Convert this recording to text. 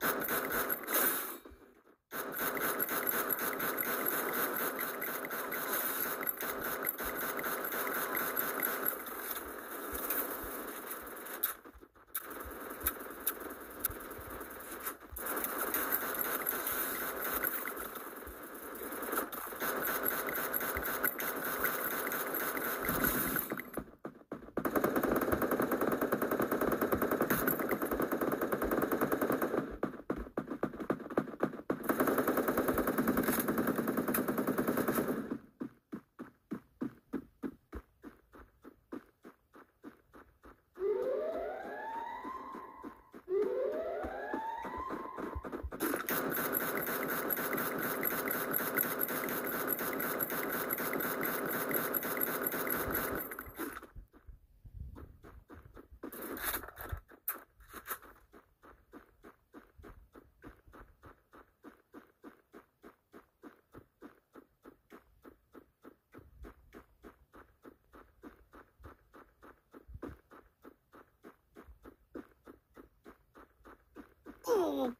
う Oh.